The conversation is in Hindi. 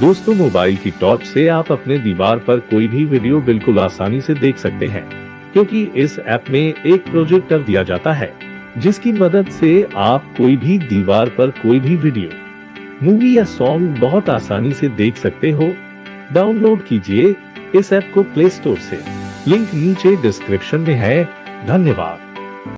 दोस्तों, मोबाइल की टॉप से आप अपने दीवार पर कोई भी वीडियो बिल्कुल आसानी से देख सकते हैं, क्योंकि इस ऐप में एक प्रोजेक्टर दिया जाता है, जिसकी मदद से आप कोई भी दीवार पर कोई भी वीडियो, मूवी या सॉन्ग बहुत आसानी से देख सकते हो। डाउनलोड कीजिए इस ऐप को प्ले स्टोर से। लिंक नीचे डिस्क्रिप्शन में है। धन्यवाद।